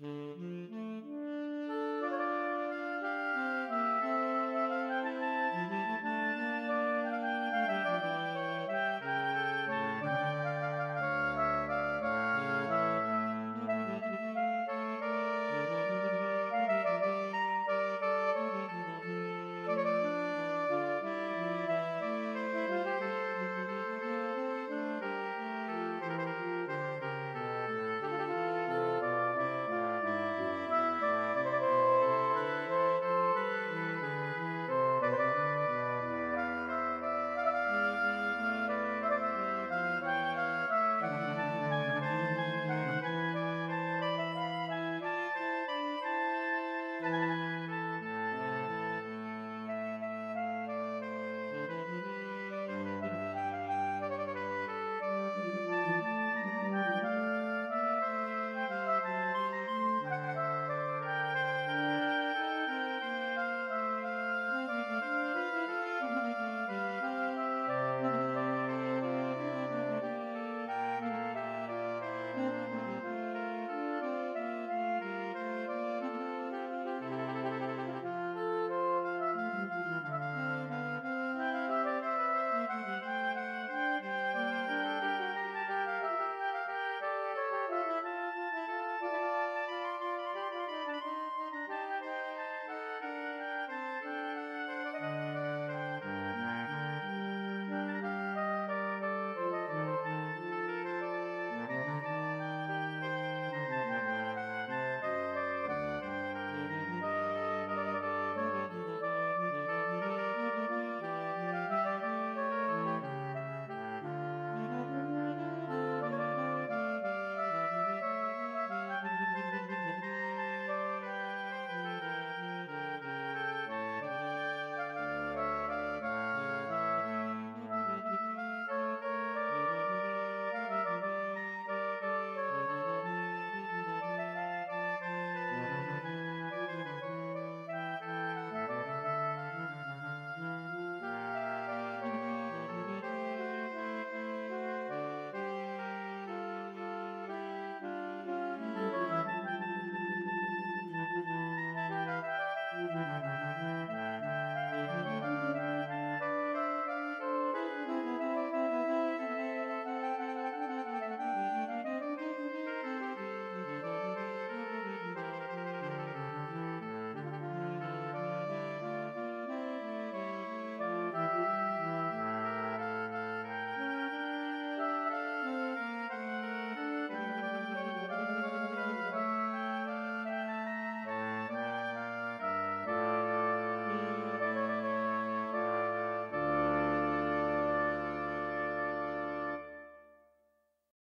Mm-hmm.